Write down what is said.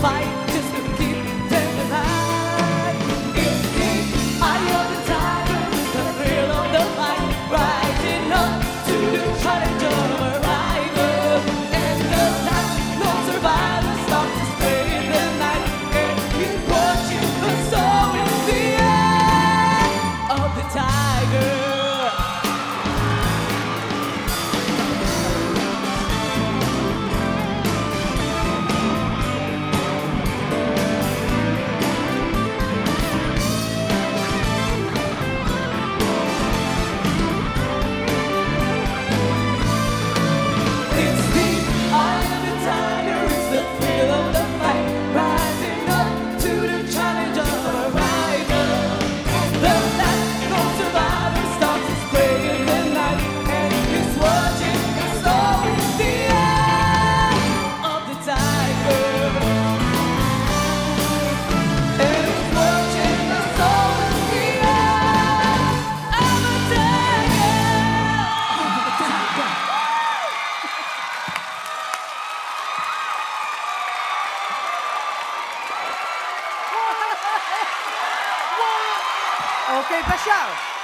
fight Ok, fechado.